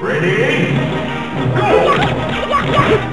Ready? Go!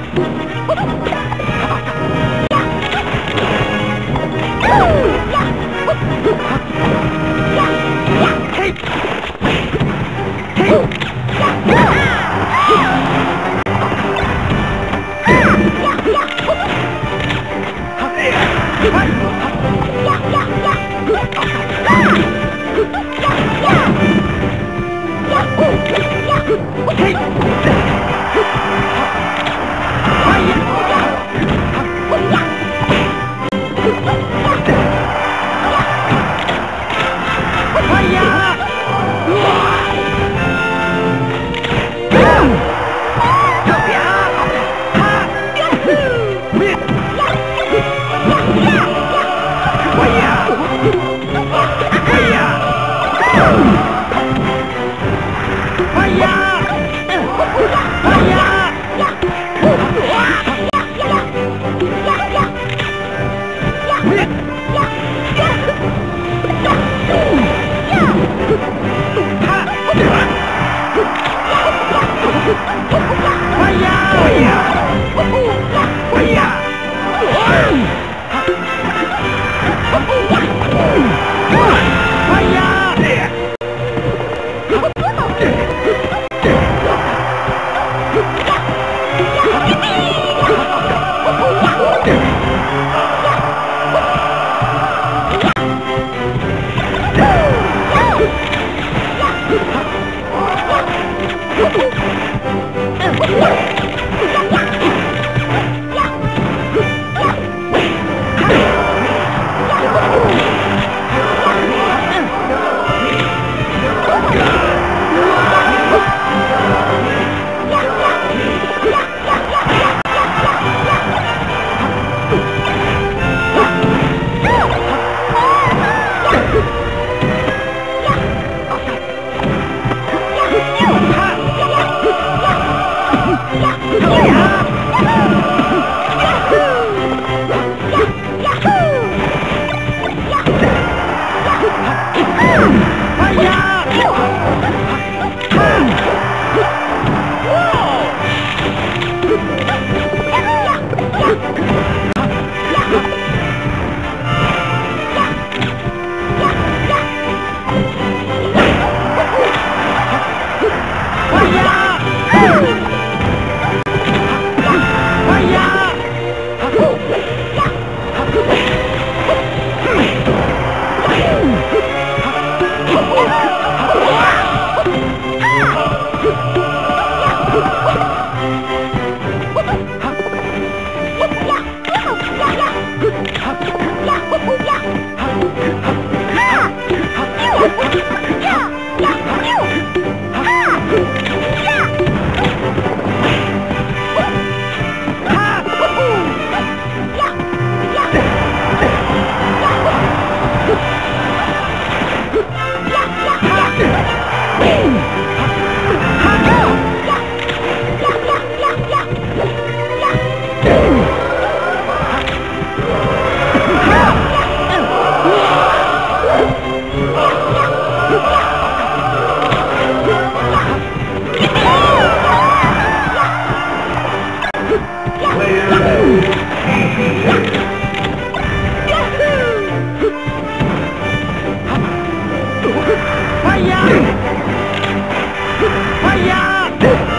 哎呀！呀呼！呀呼！呀呼！呀呼！呀呼！呀呼！哎呀！Yeah!